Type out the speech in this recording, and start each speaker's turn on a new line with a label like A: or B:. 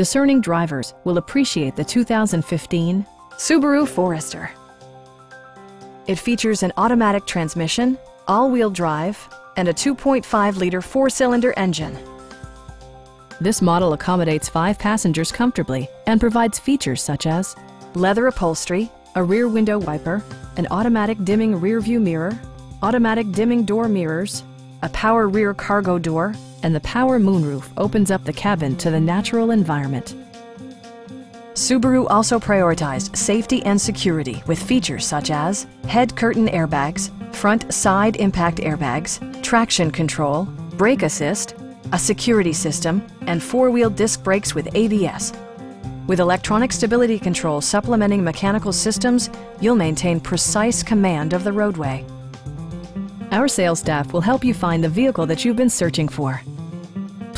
A: Discerning drivers will appreciate the 2015 Subaru Forester. It features an automatic transmission, all-wheel drive, and a 2.5-liter four-cylinder engine. This model accommodates five passengers comfortably and provides features such as leather upholstery, a rear window wiper, an automatic dimming rear view mirror, automatic dimming door mirrors, a power rear cargo door, and the power moonroof opens up the cabin to the natural environment. Subaru also prioritized safety and security with features such as head curtain airbags, front side impact airbags, traction control, brake assist, a security system, and four-wheel disc brakes with ABS. With electronic stability control supplementing mechanical systems, you'll maintain precise command of the roadway. Our sales staff will help you find the vehicle that you've been searching for.